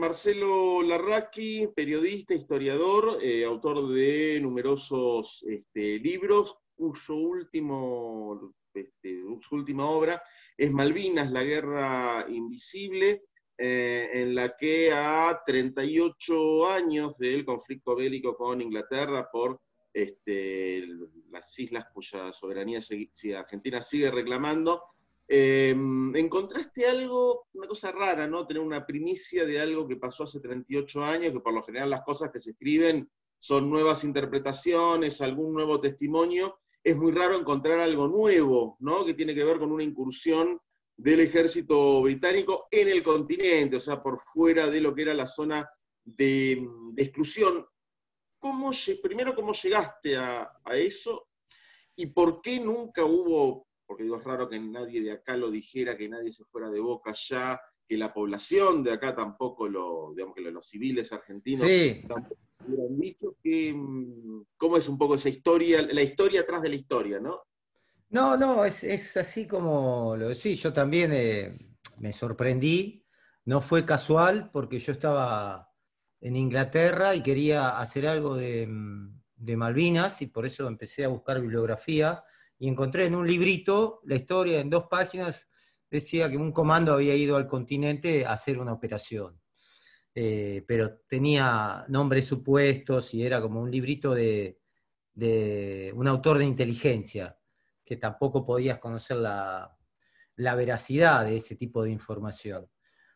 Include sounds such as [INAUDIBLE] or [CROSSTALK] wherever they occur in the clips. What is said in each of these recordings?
Marcelo Larraqui, periodista, historiador, eh, autor de numerosos este, libros, cuyo último, este, última obra es Malvinas, la guerra invisible, eh, en la que a 38 años del conflicto bélico con Inglaterra por este, las islas cuya soberanía Argentina sigue reclamando, Em, ¿Encontraste algo, una cosa rara, ¿no? Tener una primicia de algo que pasó hace 38 años, que por lo general las cosas que se escriben son nuevas interpretaciones, algún nuevo testimonio. Es muy raro encontrar algo nuevo, ¿no? Que tiene que ver con una incursión del ejército británico en el continente, o sea, por fuera de lo que era la zona de, exclusión. ¿Cómo, primero, ¿cómo llegaste a, a eso? ¿Y por qué nunca hubo porque digo, es raro que nadie de acá lo dijera, que nadie se fuera de boca ya, que la población de acá tampoco lo, digamos que los civiles argentinos tampoco hubieran dicho, que, mm, cómo es un poco esa historia, la historia atrás de la historia, ¿no? No, no, es, así como lo decís, yo también eh, me sorprendí, no fue casual porque yo estaba en Inglaterra y quería hacer algo de, mm, de Malvinas y por eso empecé a buscar bibliografía y encontré en un librito la historia en dos páginas, decía que un comando había ido al continente a hacer una operación. Eh, pero tenía nombres supuestos y era como un librito de, un autor de inteligencia, que tampoco podías conocer la, veracidad de ese tipo de información.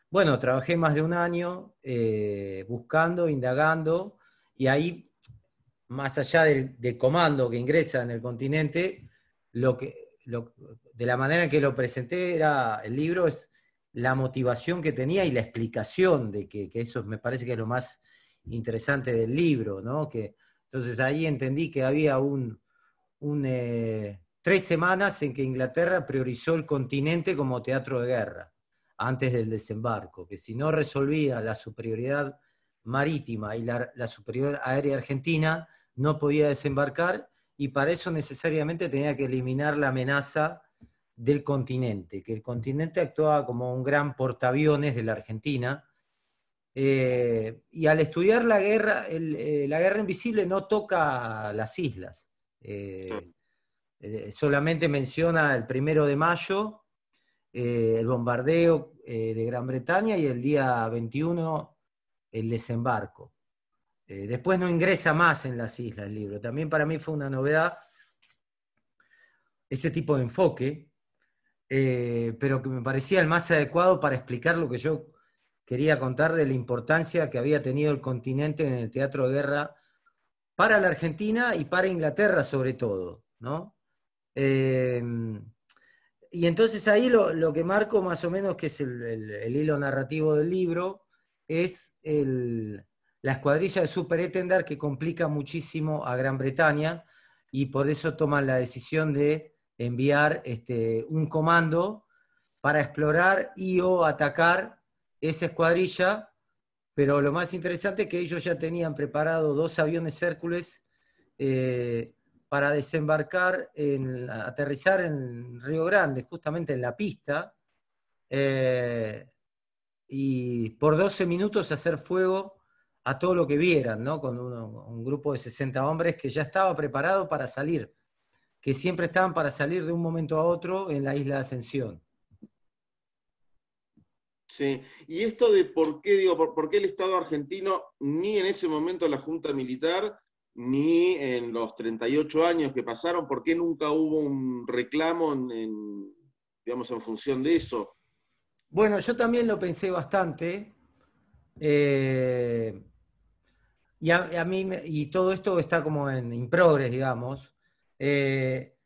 Bueno, trabajé más de un año eh, buscando, indagando, y ahí, más allá del, comando que ingresa en el continente, lo que, de la manera en que lo presenté era, el libro es la motivación que tenía y la explicación de que, eso me parece que es lo más interesante del libro, ¿no? Que, entonces ahí entendí que había un, eh, tres semanas en que Inglaterra priorizó el continente como teatro de guerra antes del desembarco, que si no resolvía la superioridad marítima y la, la superioridad aérea argentina, no podía desembarcar y para eso necesariamente tenía que eliminar la amenaza del continente, que el continente actuaba como un gran portaaviones de la Argentina. Eh, y al estudiar la guerra, eh, la guerra invisible no toca las islas. Eh, solamente menciona el primero de mayo, el bombardeo de Gran Bretaña y el día 21 el desembarco. Eh, después no ingresa más en las islas el libro. También para mí fue una novedad ese tipo de enfoque, eh, pero que me parecía el más adecuado para explicar lo que yo quería contar de la importancia que había tenido el continente en el teatro de guerra para la Argentina y para Inglaterra sobre todo. Eh, y entonces ahí lo, que marco más o menos, que es el hilo narrativo del libro, es el, la escuadrilla de Super Etendard que complica muchísimo a Gran Bretaña y por eso toman la decisión de enviar este, un comando para explorar y o atacar esa escuadrilla, pero lo más interesante es que ellos ya tenían preparado dos aviones Hércules eh, para desembarcar, en, aterrizar en Río Grande, justamente en la pista, eh, y por 12 minutos hacer fuego a todo lo que vieran, ¿no? Con un grupo de 60 hombres que ya estaba preparado para salir, que siempre estaban para salir de un momento a otro en la isla de Ascensión. Sí, y esto de por qué, digo, por, qué el Estado argentino, ni en ese momento la Junta Militar, ni en los 38 años que pasaron, ¿por qué nunca hubo un reclamo en, digamos, en función de eso? Bueno, yo también lo pensé bastante. Eh, y a, mí, y todo esto está como en progress, digamos, eh,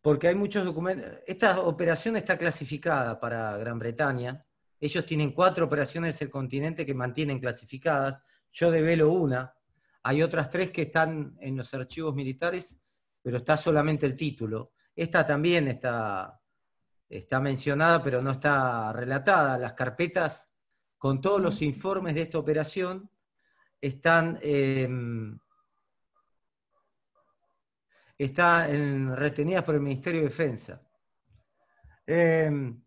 porque hay muchos documentos. Esta operación está clasificada para Gran Bretaña. Ellos tienen cuatro operaciones en el continente que mantienen clasificadas. Yo develo una. Hay otras tres que están en los archivos militares, pero está solamente el título. Esta también está, está mencionada, pero no está relatada. Las carpetas con todos los informes de esta operación están, em, retenidas por el Ministerio de Defensa. Em,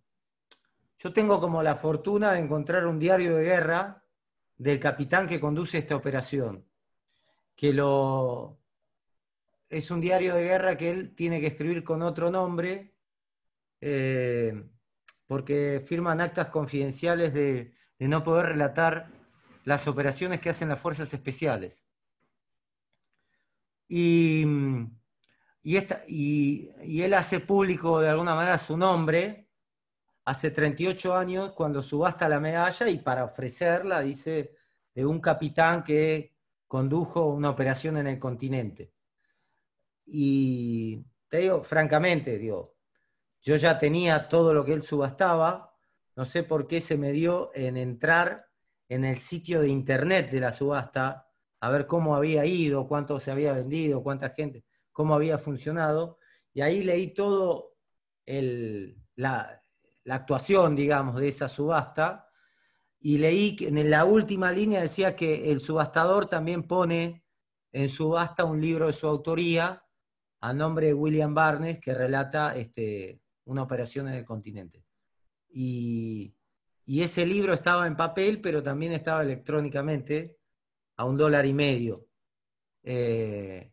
yo tengo como la fortuna de encontrar un diario de guerra del capitán que conduce esta operación, que lo, es un diario de guerra que él tiene que escribir con otro nombre, eh, porque firman actas confidenciales de, no poder relatar las operaciones que hacen las fuerzas especiales. Y, y, él hace público de alguna manera su nombre hace 38 años cuando subasta la medalla y para ofrecerla dice de un capitán que condujo una operación en el continente. Y te digo, francamente, digo, yo ya tenía todo lo que él subastaba, no sé por qué se me dio en entrar en el sitio de internet de la subasta, a ver cómo había ido, cuánto se había vendido, cuánta gente, cómo había funcionado, y ahí leí todo la, la actuación, digamos, de esa subasta, y leí que en la última línea decía que el subastador también pone en subasta un libro de su autoría, a nombre de William Barnes, que relata este, una operación en el continente. Y, ese libro estaba en papel, pero también estaba electrónicamente a un dólar y medio. Eh,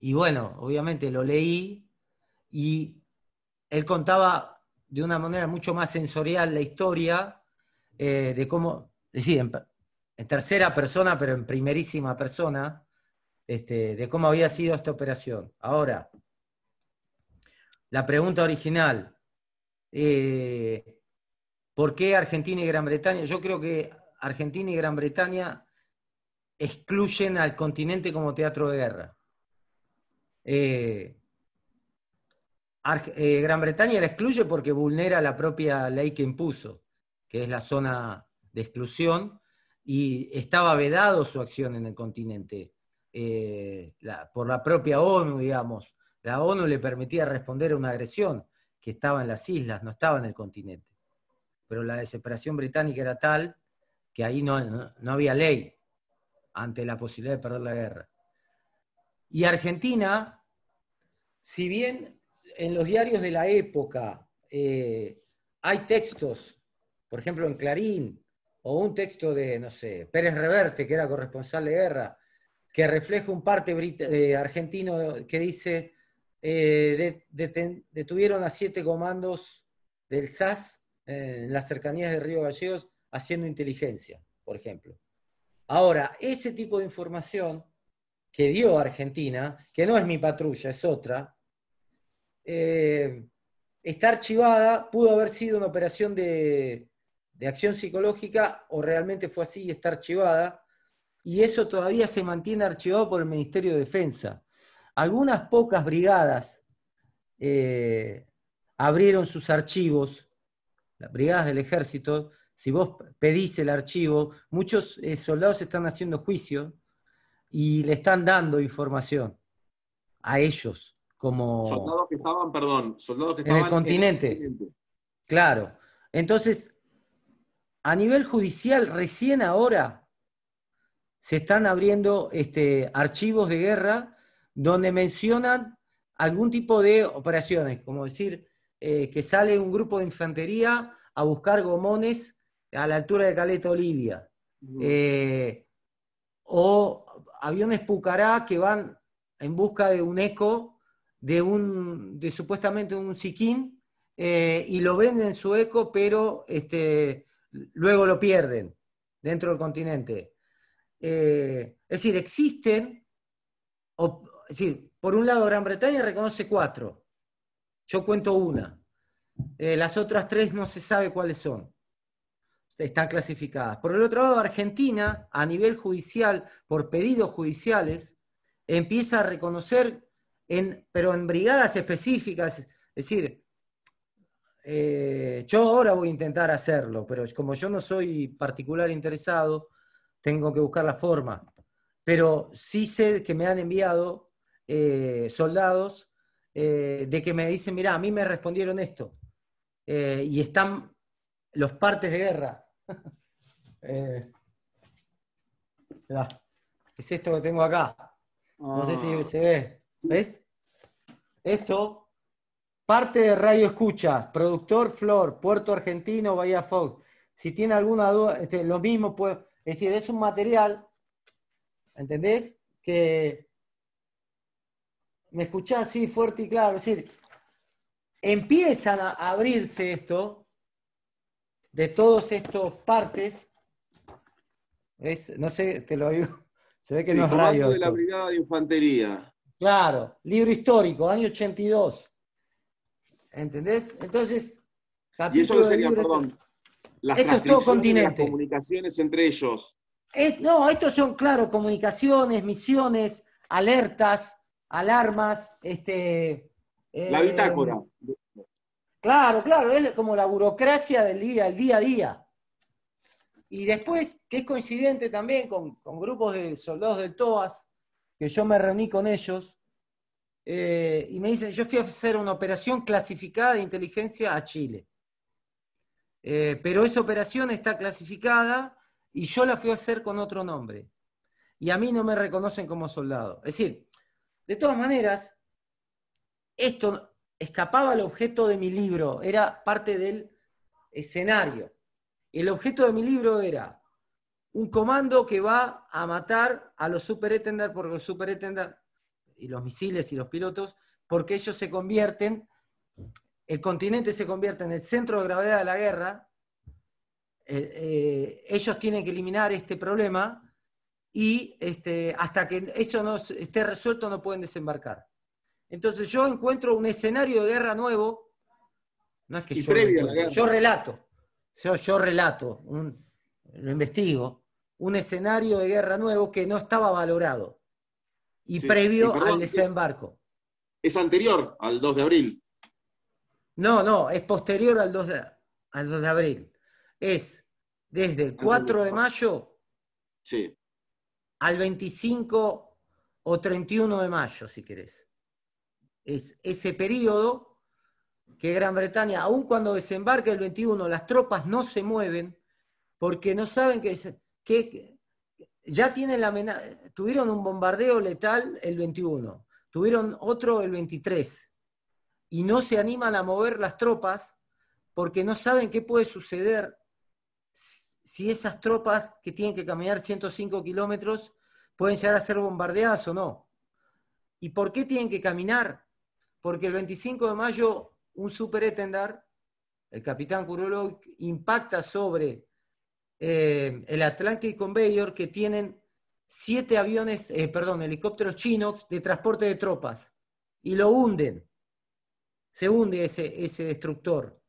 y bueno, obviamente lo leí y él contaba de una manera mucho más sensorial la historia eh, de cómo, decir, en, tercera persona, pero en primerísima persona, este, de cómo había sido esta operación. Ahora, la pregunta original, eh, ¿por qué Argentina y Gran Bretaña? Yo creo que Argentina y Gran Bretaña excluyen al continente como teatro de guerra. Eh, eh, Gran Bretaña la excluye porque vulnera la propia ley que impuso, que es la zona de exclusión, y estaba vedado su acción en el continente. Eh, por la propia ONU, digamos. La ONU le permitía responder a una agresión que estaba en las islas, no estaba en el continente. Pero la desesperación británica era tal que ahí no, no había ley ante la posibilidad de perder la guerra. Y Argentina, si bien en los diarios de la época eh, hay textos, por ejemplo en Clarín, o un texto de, no sé, Pérez Reverte, que era corresponsal de guerra, que refleja un parte eh, argentino que dice, eh, detuvieron a siete comandos del SAS eh, en las cercanías de Río Gallegos haciendo inteligencia, por ejemplo. Ahora, ese tipo de información que dio Argentina, que no es mi patrulla, es otra, está archivada, pudo haber sido una operación de, de acción psicológica o realmente fue así y está archivada, y eso todavía se mantiene archivado por el Ministerio de Defensa. Algunas pocas brigadas eh, abrieron sus archivos, las brigadas del ejército, si vos pedís el archivo, muchos eh, soldados están haciendo juicio y le están dando información a ellos como... Soldados que estaban, perdón, soldados que estaban en el continente. En el continente. Claro. Entonces, a nivel judicial, recién ahora se están abriendo este, archivos de guerra donde mencionan algún tipo de operaciones, como decir eh, que sale un grupo de infantería a buscar gomones a la altura de Caleta Olivia, eh, o aviones Pucará que van en busca de un eco de un de supuestamente un siquín eh, y lo venden en su eco, pero este, luego lo pierden dentro del continente. Eh, es decir, existen, es decir, por un lado Gran Bretaña reconoce cuatro, yo cuento una, eh, las otras tres no se sabe cuáles son, están clasificadas. Por el otro lado, Argentina, a nivel judicial, por pedidos judiciales, empieza a reconocer, en, pero en brigadas específicas, es decir, eh, yo ahora voy a intentar hacerlo, pero como yo no soy particular interesado, tengo que buscar la forma. Pero sí sé que me han enviado eh, soldados eh, de que me dicen, mira, a mí me respondieron esto. Eh, y están los partes de guerra. [LAUGHS] es esto que tengo acá. No sé si ah. se ve. ¿Ves? Esto, parte de Radio Escuchas, productor Flor, Puerto Argentino, Bahía Fox. Si tiene alguna duda, este, lo mismo puede Es decir, es un material, ¿entendés? Que me escuchás así fuerte y claro. Es decir, empiezan a abrirse esto de todos estos partes. No sé, te lo digo. [LAUGHS] Se ve que no es radio. de la Brigada de Infantería. Claro, libro histórico, año 82. ¿Entendés? Entonces, ¿Y eso sería, perdón? Las esto es todo continente. Las comunicaciones entre ellos. no, estos son, claro, comunicaciones, misiones, alertas, alarmas, este. la bitácora. Claro, claro, es como la burocracia del día, el día a día. Y después, que es coincidente también con, grupos de soldados del TOAS, que yo me reuní con ellos, eh, y me dicen, yo fui a hacer una operación clasificada de inteligencia a Chile. Eh, pero esa operación está clasificada y yo la fui a hacer con otro nombre. Y a mí no me reconocen como soldado. Es decir, de todas maneras, esto escapaba al objeto de mi libro, era parte del escenario. El objeto de mi libro era un comando que va a matar a los superétenders porque los superétenders y los misiles y los pilotos, porque ellos se convierten el continente se convierte en el centro de gravedad de la guerra, eh, eh, ellos tienen que eliminar este problema y este, hasta que eso no esté resuelto no pueden desembarcar. Entonces yo encuentro un escenario de guerra nuevo, no es que yo, yo relato, yo, yo relato, lo investigo, un escenario de guerra nuevo que no estaba valorado y previo al desembarco. es anterior al 2 de abril. No, no, es posterior al 2 de, al de abril. Es desde el 4 de mayo al 25 o 31 de mayo, si querés. Es ese periodo que Gran Bretaña, aun cuando desembarque el 21, las tropas no se mueven porque no saben que, que ya tienen la tuvieron un bombardeo letal el 21, tuvieron otro el 23 y no se animan a mover las tropas porque no saben qué puede suceder si esas tropas que tienen que caminar 105 kilómetros pueden llegar a ser bombardeadas o no. ¿Y por qué tienen que caminar? Porque el 25 de mayo un superétendar, el capitán Kurolov, impacta sobre eh, el Atlantic Conveyor que tienen siete aviones, eh, perdón, helicópteros chinos de transporte de tropas y lo hunden se hunde ese, ese destructor,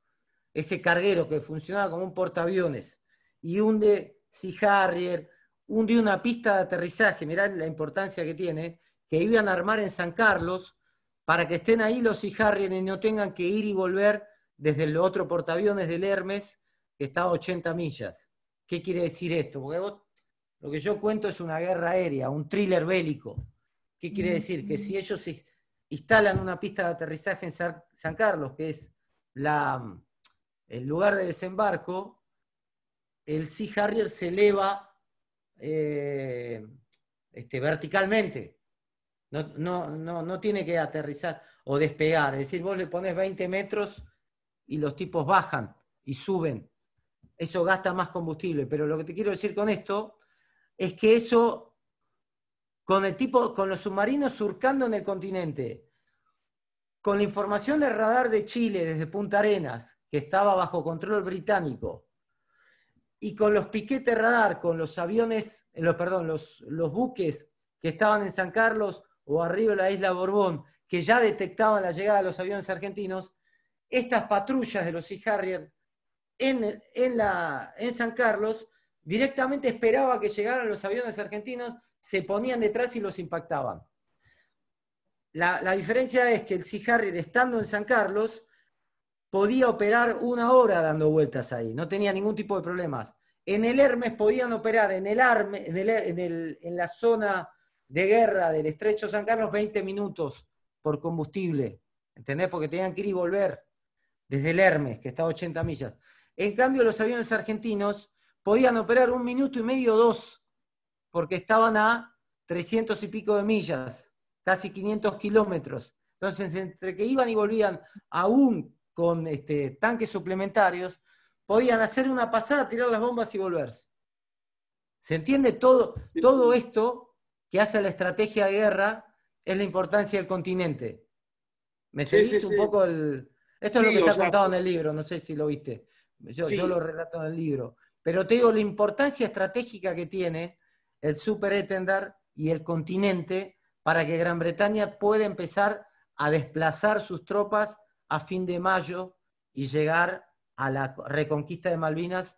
ese carguero que funcionaba como un portaaviones, y hunde Sea Harrier, hunde una pista de aterrizaje, mirá la importancia que tiene, que iban a armar en San Carlos para que estén ahí los Sea Harrier y no tengan que ir y volver desde el otro portaaviones del Hermes, que está a 80 millas. ¿Qué quiere decir esto? Porque lo que yo cuento es una guerra aérea, un thriller bélico. ¿Qué quiere decir? Que si ellos instalan una pista de aterrizaje en San Carlos, que es la, el lugar de desembarco, el Sea Harrier se eleva eh, este, verticalmente. No, no, tiene que aterrizar o despegar. Es decir, vos le pones 20 metros y los tipos bajan y suben. Eso gasta más combustible. Pero lo que te quiero decir con esto es que eso con el tipo, con los submarinos surcando en el continente, con la información del radar de Chile desde Punta Arenas, que estaba bajo control británico, y con los piquetes radar, con los aviones, eh, los, perdón, los, los buques que estaban en San Carlos o arriba de la isla Borbón, que ya detectaban la llegada de los aviones argentinos, estas patrullas de los Sea Harrier en, en, la, en San Carlos directamente esperaba que llegaran los aviones argentinos se ponían detrás y los impactaban. La, diferencia es que el Sea Harrier, estando en San Carlos, podía operar una hora dando vueltas ahí, no tenía ningún tipo de problemas. En el Hermes podían operar en, el Arme, en, la zona de guerra del estrecho San Carlos 20 minutos por combustible, ¿entendés? Porque tenían que ir y volver desde el Hermes, que está a 80 millas. En cambio, los aviones argentinos podían operar un minuto y medio, dos, porque estaban a 300 y pico de millas, casi 500 kilómetros. Entonces, entre que iban y volvían, aún con este, tanques suplementarios, podían hacer una pasada, tirar las bombas y volverse. ¿Se entiende? Todo, todo esto que hace la estrategia de guerra es la importancia del continente. ¿Me seguís un poco el...? Esto es lo que está contado en el libro, no sé si lo viste. Yo, lo relato en el libro. Pero te digo la importancia estratégica que tiene el Super Etendard y el continente para que Gran Bretaña pueda empezar a desplazar sus tropas a fin de mayo y llegar a la reconquista de Malvinas,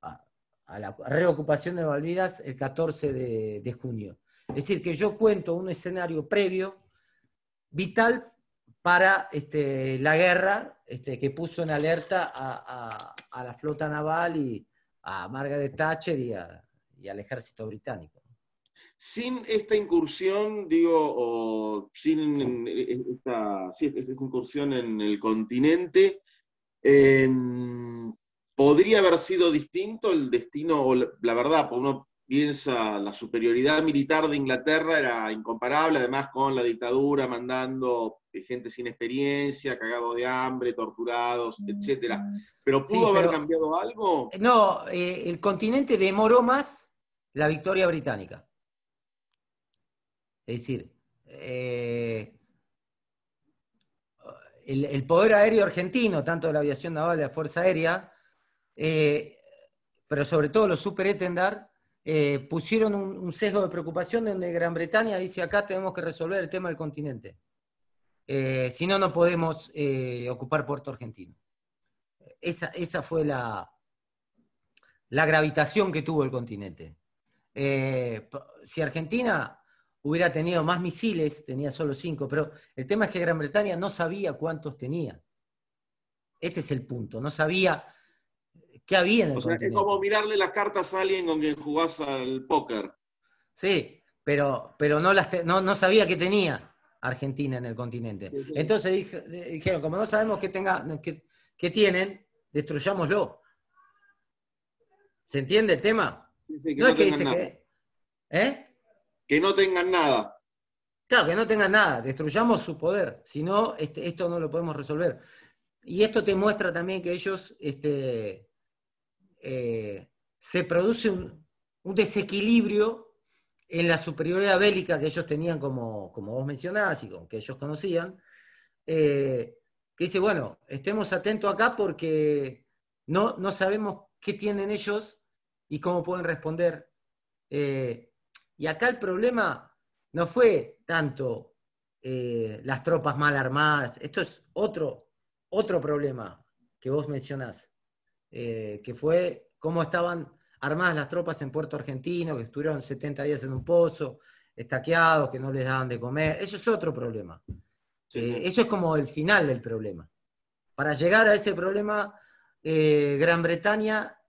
a, la reocupación de Malvinas el 14 de, junio. Es decir, que yo cuento un escenario previo vital para este, la guerra este, que puso en alerta a, la flota naval y a Margaret Thatcher y al ejército británico. Sin esta incursión, digo, o sin esta, incursión en el continente, ¿podría haber sido distinto el destino? O la, verdad, uno piensa, la superioridad militar de Inglaterra era incomparable, además con la dictadura mandando gente sin experiencia, cagados de hambre, torturados, etc. ¿Pero pudo haber cambiado algo? No, eh, el continente demoró más la victoria británica. Es decir, eh, el, poder aéreo argentino, tanto de la aviación naval de la Fuerza Aérea, eh, pero sobre todo los Super Etendard, eh, pusieron un, sesgo de preocupación donde Gran Bretaña dice acá tenemos que resolver el tema del continente. si no, no podemos ocupar Puerto Argentino. Esa, esa fue la, la gravitación que tuvo el continente. si Argentina hubiera tenido más misiles, tenía solo cinco, pero el tema es que Gran Bretaña no sabía cuántos tenía. Este es el punto, no sabía qué había en el O sea, es como mirarle las cartas a alguien con quien jugás al póker. Sí, pero, pero no, las no, sabía qué tenía Argentina en el continente. Entonces dijeron, como no sabemos qué, tenga, qué, tienen, destruyámoslo. ¿Se entiende el tema? no, es que dice que... ¿Eh? Que no tengan nada. Claro, que no tengan nada, destruyamos su poder, si no, este, esto no lo podemos resolver. Y esto te muestra también que ellos, este, eh, se produce un, desequilibrio en la superioridad bélica que ellos tenían, como, como vos mencionabas y como que ellos conocían, eh, que dice, bueno, estemos atentos acá porque no, no sabemos qué tienen ellos y cómo pueden responder. Eh, y acá el problema no fue tanto eh, las tropas mal armadas, esto es otro, otro problema que vos mencionás, eh, que fue cómo estaban armadas las tropas en Puerto Argentino, que estuvieron 70 días en un pozo, estaqueados, que no les daban de comer, eso es otro problema. Eh, eso es como el final del problema. Para llegar a ese problema, Gran Bretaña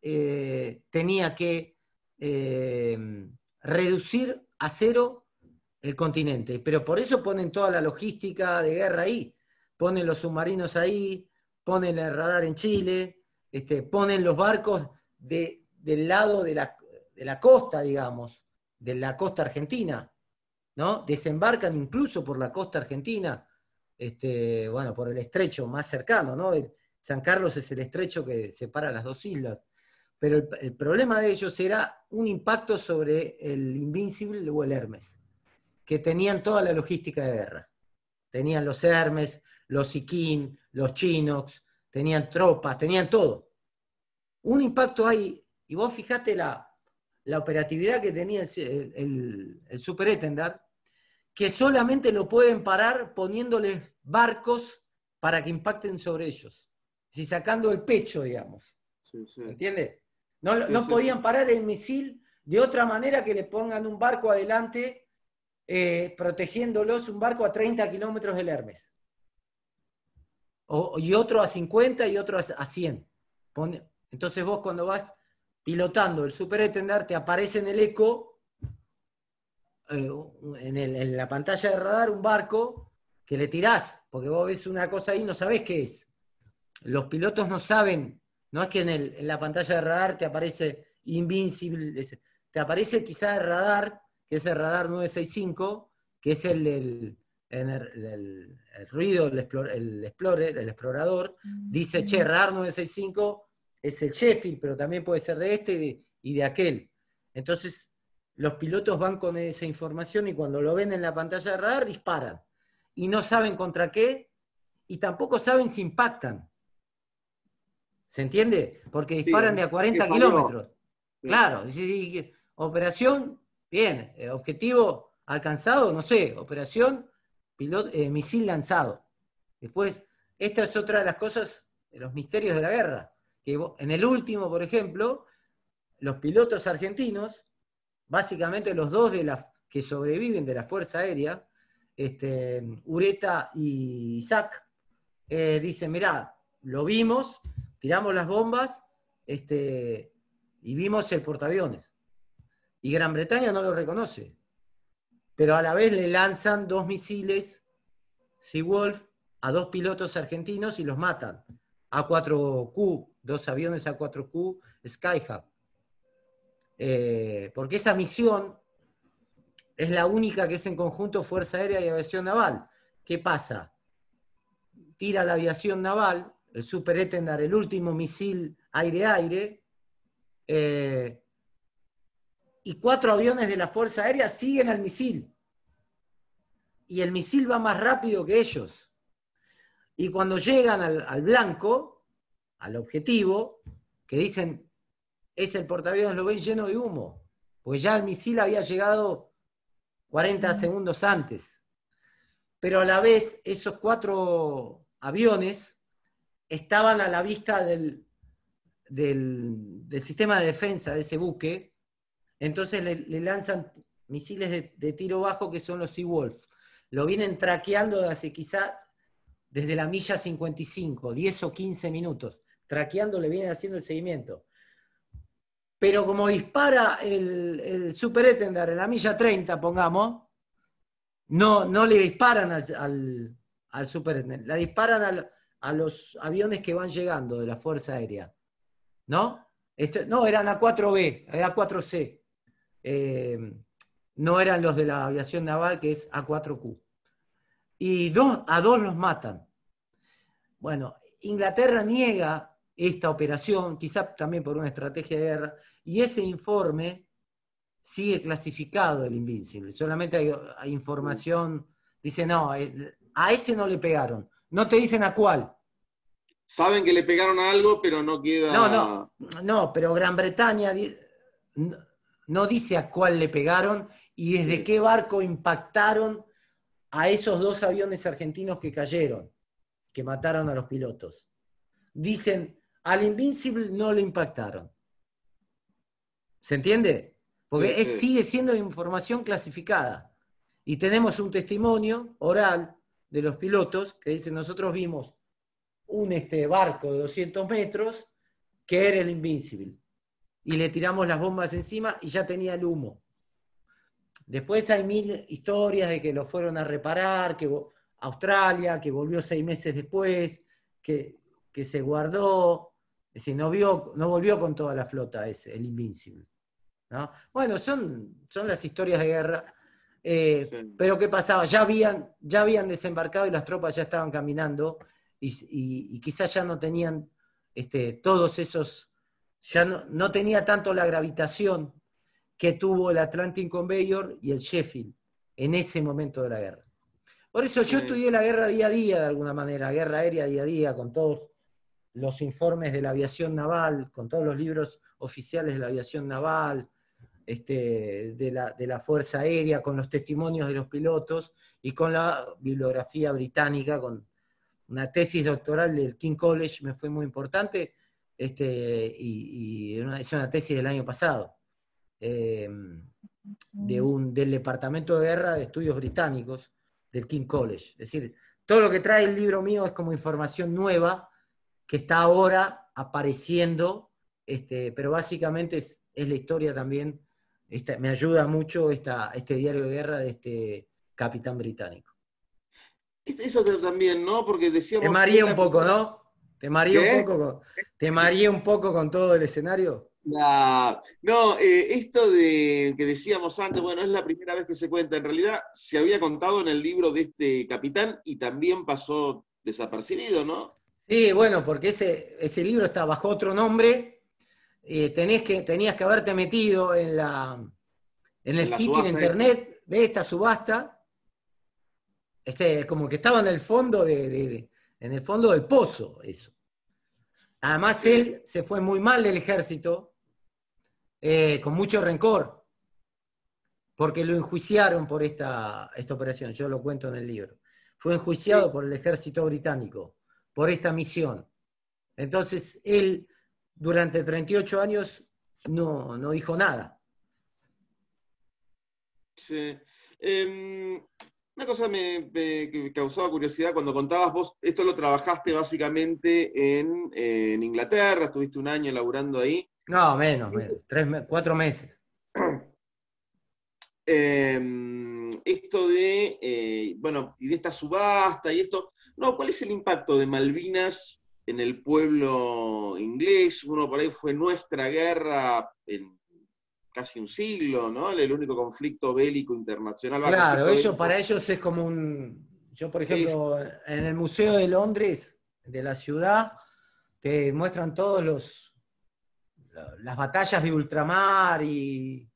tenía que reducir a cero el continente. Pero por eso ponen toda la logística de guerra ahí. Ponen los submarinos ahí, ponen el radar en Chile, este, ponen los barcos de, del lado de la, de la, costa, digamos, de la costa argentina. ¿no? Desembarcan incluso por la costa argentina, este, bueno, por el estrecho más cercano, ¿no? San Carlos es el estrecho que separa las dos islas pero el, problema de ellos era un impacto sobre el Invincible o el Hermes, que tenían toda la logística de guerra. Tenían los Hermes, los Iquín, los Chinox, tenían tropas, tenían todo. Un impacto ahí, y vos fijate la, operatividad que tenía el, Super Etendard, que solamente lo pueden parar poniéndoles barcos para que impacten sobre ellos. Si sacando el pecho, digamos. Sí, ¿Entiendes? No, podían parar el misil de otra manera que le pongan un barco adelante, eh, protegiéndolos, un barco a 30 kilómetros del Hermes. y otro a 50 y otro a 100. entonces vos cuando vas pilotando el Super te aparece en el eco, eh, en, en, la pantalla de radar, un barco que le tirás, porque vos ves una cosa ahí y no sabés qué es. Los pilotos no saben no es que en, la pantalla de radar te aparece Invincible, te aparece quizá el radar, que es el radar 965, que es el, el, el, ruido, el, explorer, el explorador, dice, che, radar 965 es el Sheffield, pero también puede ser de este y de, aquel. Entonces, los pilotos van con esa información y cuando lo ven en la pantalla de radar, disparan. Y no saben contra qué y tampoco saben si impactan. ¿Se entiende? Porque disparan de a 40 kilómetros. Claro, operación, bien, eh, objetivo alcanzado, no sé, operación, eh, misil lanzado. Después, esta es otra de las cosas, de los misterios de la guerra, que en el último, por ejemplo, los pilotos argentinos, básicamente los dos de la, que sobreviven de la Fuerza Aérea, este, Ureta y Isaac, eh, dicen, mirá, lo vimos, tiramos las bombas este, y vimos el portaaviones. Y Gran Bretaña no lo reconoce. Pero a la vez le lanzan dos misiles Seawolf a dos pilotos argentinos y los matan. A4Q, dos aviones A4Q Skyhawk. Eh, porque esa misión es la única que es en conjunto Fuerza Aérea y Aviación Naval. ¿Qué pasa? Tira la aviación naval, el Super Etendard, el último misil aire-aire, eh, y cuatro aviones de la Fuerza Aérea siguen al misil. Y el misil va más rápido que ellos. Y cuando llegan al, blanco, al objetivo, que dicen, es el portaaviones, lo ven lleno de humo, pues ya el misil había llegado 40 segundos antes. Pero a la vez, esos cuatro aviones estaban a la vista del, del, sistema de defensa de ese buque, entonces le, lanzan misiles de, tiro bajo que son los Seawolf. Lo vienen traqueando hace quizá desde la milla 55, 10 o 15 minutos. Traqueando le vienen haciendo el seguimiento. Pero como dispara el, Super Etender en la milla 30, pongamos, no, no le disparan al, al, Super la disparan a los aviones que van llegando de la Fuerza Aérea. ¿no? Este, no, eran A4B, A4C. Eh, no eran los de la aviación naval, que es A4Q. Y dos, a dos los matan. Bueno, Inglaterra niega esta operación, quizá también por una estrategia de guerra, y ese informe sigue clasificado del Invincible. Solamente hay, información, dice, no, a ese no le pegaron. No te dicen a cuál, saben que le pegaron a algo, pero no queda. No, no, no, pero Gran Bretaña no dice a cuál le pegaron y desde qué barco impactaron a esos dos aviones argentinos que cayeron, que mataron a los pilotos. Dicen, al Invincible no le impactaron. ¿Se entiende? Porque sigue siendo información clasificada. Y tenemos un testimonio oral de los pilotos que dicen, nosotros vimos un este, barco de 200 metros que era el Invincible. Y le tiramos las bombas encima y ya tenía el humo. Después hay mil historias de que lo fueron a reparar, que Australia, que volvió seis meses después, que, se guardó, es decir, no, vio, no volvió con toda la flota ese, el Invincible. Bueno, son, son las historias de guerra. Eh, pero ¿qué pasaba? Ya habían, ya habían desembarcado y las tropas ya estaban caminando y, quizás ya no tenían este, todos esos, ya no, tenía tanto la gravitación que tuvo el Atlantic Conveyor y el Sheffield en ese momento de la guerra. Por eso yo estudié la guerra día a día, de alguna manera, guerra aérea día a día, con todos los informes de la aviación naval, con todos los libros oficiales de la aviación naval, este, de, la, de, la, Fuerza Aérea, con los testimonios de los pilotos y con la bibliografía británica, con una tesis doctoral del King College me fue muy importante, este, y, es una tesis del año pasado, em, de un, del Departamento de Guerra de Estudios Británicos del King College. Es decir, todo lo que trae el libro mío es como información nueva que está ahora apareciendo, este, pero básicamente es, la historia también, me ayuda mucho este diario de guerra de este capitán británico. Eso también, ¿no? Porque decíamos. Te mareé un poco, ¿no? Te mareé un poco, con, te mareé un poco con todo el escenario. no, eh, esto de que decíamos antes, bueno, es la primera vez que se cuenta. En realidad se había contado en el libro de este capitán y también pasó desapercibido, ¿no? Sí, bueno, porque ese, ese libro está bajo otro nombre eh, tenés que, tenías que haberte metido en, la, en el sitio de internet de esta subasta, este, como que estaba en el fondo de, en el fondo del pozo, eso. Además, él se fue muy mal del ejército, eh, con mucho rencor, porque lo enjuiciaron por esta, esta operación, yo lo cuento en el libro. Fue enjuiciado por el ejército británico por esta misión. Entonces, él durante 38 años no, no dijo nada. Sí. Em, una cosa me, que me causaba curiosidad cuando contabas vos, esto lo trabajaste básicamente en, en Inglaterra, estuviste un año laburando ahí. No, menos, tres, cuatro meses. [CLEARS THROAT] Em, esto de, eh, bueno, y de esta subasta y esto, no, ¿cuál es el impacto de Malvinas en el pueblo inglés? Uno por ahí fue nuestra guerra en casi un siglo, ¿no? El único conflicto bélico internacional. Claro, ellos, para ellos es como un... Yo, por ejemplo, en el Museo de Londres, de la ciudad, te muestran todos los las batallas de ultramar y,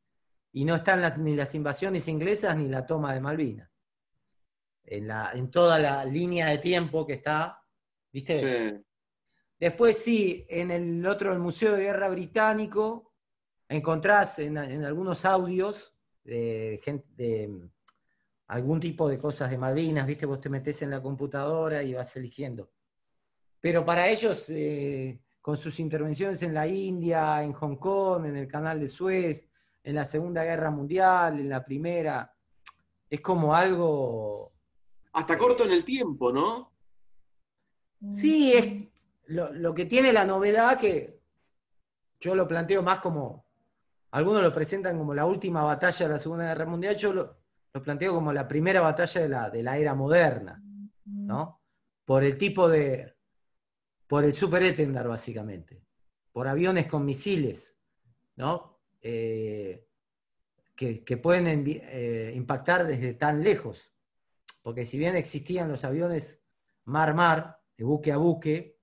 no están ni las invasiones inglesas ni la toma de Malvinas. En, la, en toda la línea de tiempo que está, ¿viste? Después sí, en el otro, el Museo de Guerra Británico, encontrás en, algunos audios de, gente, de algún tipo de cosas de Malvinas, ¿viste? Vos te metés en la computadora y vas eligiendo. Pero para ellos... Eh, con sus intervenciones en la India, en Hong Kong, en el canal de Suez, en la Segunda Guerra Mundial, en la Primera. Es como algo... Hasta corto en el tiempo, ¿no? Sí, es lo, que tiene la novedad que yo lo planteo más como, algunos lo presentan como la última batalla de la Segunda Guerra Mundial, yo lo, planteo como la primera batalla de la, de la era moderna, ¿no? Por el tipo de, por el Super Etendard, básicamente, por aviones con misiles, ¿no? Eh, que, pueden eh, impactar desde tan lejos. Porque si bien existían los aviones mar-mar, de buque a buque,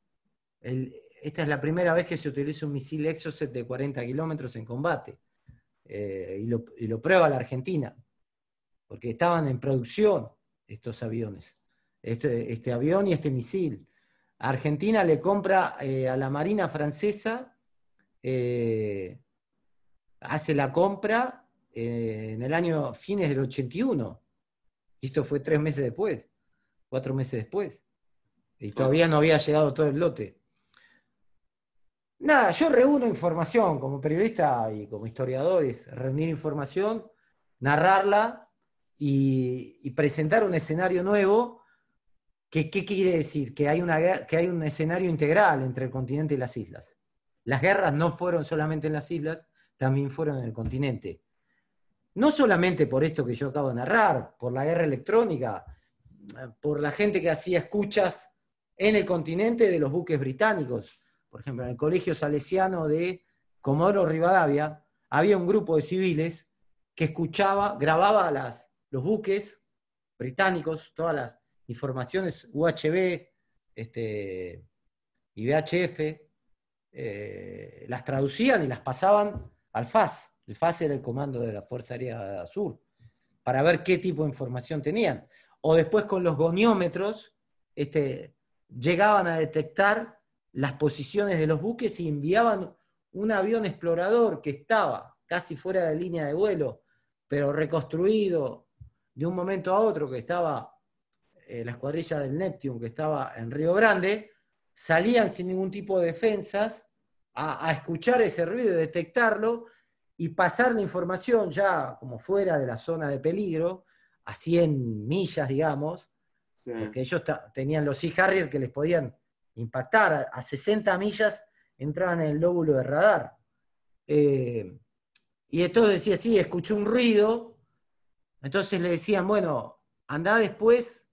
esta es la primera vez que se utiliza un misil Exocet de 40 kilómetros en combate. Eh, y, lo, prueba la Argentina, porque estaban en producción estos aviones, este, este avión y este misil. Argentina le compra eh, a la Marina Francesa, eh, hace la compra en el año fines del 81. Y esto fue tres meses después, cuatro meses después. Y todavía no había llegado todo el lote. Nada, yo reúno información como periodista y como historiador, es reunir información, narrarla y presentar un escenario nuevo ¿Qué, quiere decir? Que que hay un escenario integral entre el continente y las islas. Las guerras no fueron solamente en las islas, también fueron en el continente. No solamente por esto que yo acabo de narrar, por la guerra electrónica, por la gente que hacía escuchas en el continente de los buques británicos. Por ejemplo, en el Colegio Salesiano de Comodoro Rivadavia había un grupo de civiles que escuchaba, grababa las, los buques británicos, todas las informaciones UHB este, y VHF, eh, las traducían y las pasaban al FAS. El FAS era el comando de la Fuerza Aérea Sur, para ver qué tipo de información tenían. O después con los goniómetros este, llegaban a detectar las posiciones de los buques y enviaban un avión explorador que estaba casi fuera de línea de vuelo, pero reconstruido de un momento a otro, que estaba eh, la escuadrilla del Neptune que estaba en Río Grande, salían sin ningún tipo de defensas a, escuchar ese ruido, detectarlo y pasar la información ya como fuera de la zona de peligro, a 100 millas, digamos, porque ellos tenían los Sea Harrier que les podían impactar, a, 60 millas entraban en el lóbulo de radar. Eh, y entonces decía, sí, escuché un ruido, entonces le decían, bueno, anda después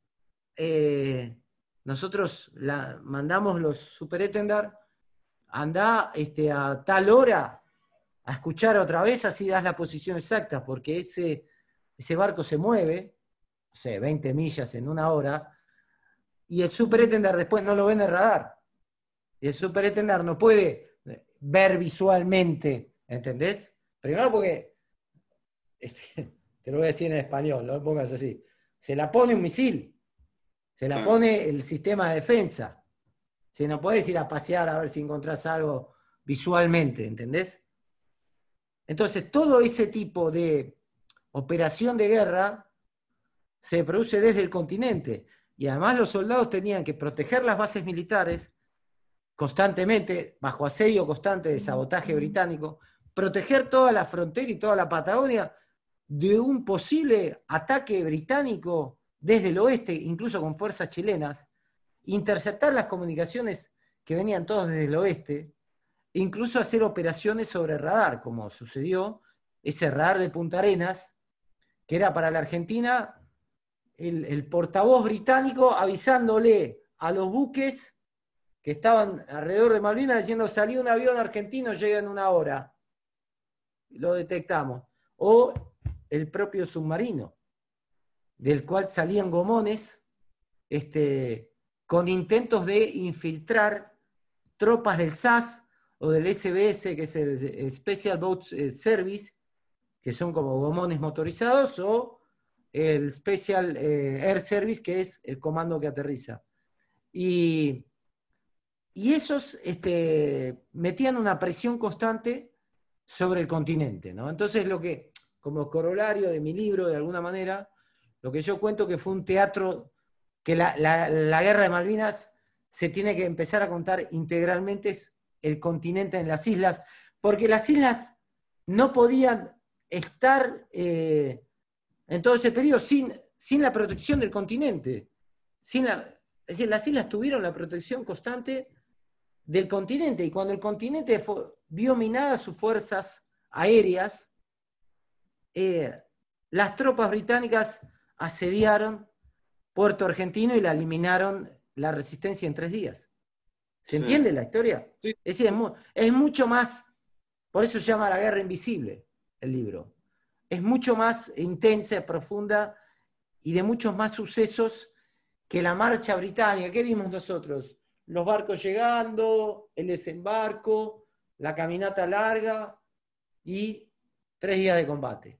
eh, nosotros la, mandamos los superetendar, anda este, a tal hora a escuchar otra vez, así das la posición exacta, porque ese, ese barco se mueve, no sé, 20 millas en una hora, y el superetendar después no lo ven en el radar. Y el superetendar no puede, ver visualmente, ¿entendés? Primero porque, este, [LAUGHS] te lo voy a decir en español, no lo pongas así, se la pone un misil, se la pone el sistema de defensa. Si no puedes ir a pasear a ver si encontrás algo visualmente, ¿entendés? Entonces, todo ese tipo de operación de guerra se produce desde el continente. Y además los soldados tenían que proteger las bases militares constantemente, bajo asedio constante de sabotaje británico, proteger toda la frontera y toda la Patagonia de un posible ataque británico desde el oeste, incluso con fuerzas chilenas, interceptar las comunicaciones que venían todos desde el oeste, incluso hacer operaciones sobre radar, como sucedió ese radar de Punta Arenas, que era para la Argentina el, portavoz británico avisándole a los buques que estaban alrededor de Malvinas diciendo salió un avión argentino, llega en una hora. Lo detectamos. O el propio submarino, del cual salían gomones este, con intentos de infiltrar tropas del SAS o del SBS, que es el Special Boat Service, que son como gomones motorizados, o el Special eh, Air Service, que es el comando que aterriza. Y, y esos este, metían una presión constante sobre el continente. ¿no? Entonces, lo que, como corolario de mi libro, de alguna manera, lo que yo cuento que fue un teatro, que la, la guerra de Malvinas se tiene que empezar a contar integralmente es el continente en las islas, porque las islas no podían estar eh, en todo ese periodo sin, sin la protección del continente. Sin la, es decir, las islas tuvieron la protección constante del continente y cuando el continente vio minadas sus fuerzas aéreas, eh, las tropas británicas asediaron Puerto Argentino y la eliminaron la resistencia en tres días. ¿Se entiende la historia? Sí. Es decir, es mucho más, por eso se llama la guerra invisible el libro es mucho más intensa, profunda y de muchos más sucesos que la marcha británica. ¿Qué vimos nosotros? Los barcos llegando, el desembarco, la caminata larga y tres días de combate.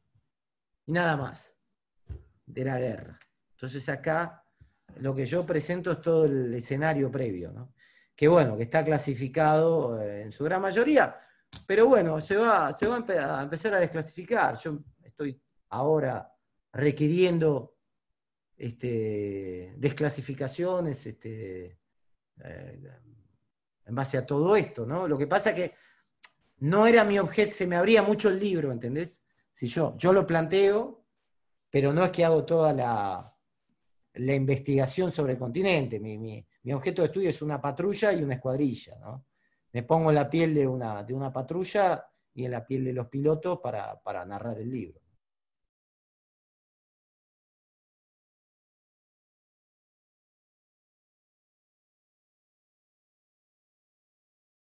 Y nada más de la guerra. Entonces acá lo que yo presento es todo el escenario previo, ¿no? que bueno, que está clasificado eh, en su gran mayoría, pero bueno, se va, se va a empezar a desclasificar. Yo estoy ahora requiriendo este, desclasificaciones este, eh, en base a todo esto, ¿no? Lo que pasa que no era mi objeto, se me abría mucho el libro, ¿entendés? Si yo, yo lo planteo, pero no es que hago toda la, la investigación sobre el continente. Mi, mi, objeto de estudio es una patrulla y una escuadrilla, ¿no? Me pongo en la piel de una, de una patrulla y en la piel de los pilotos para, para narrar el libro.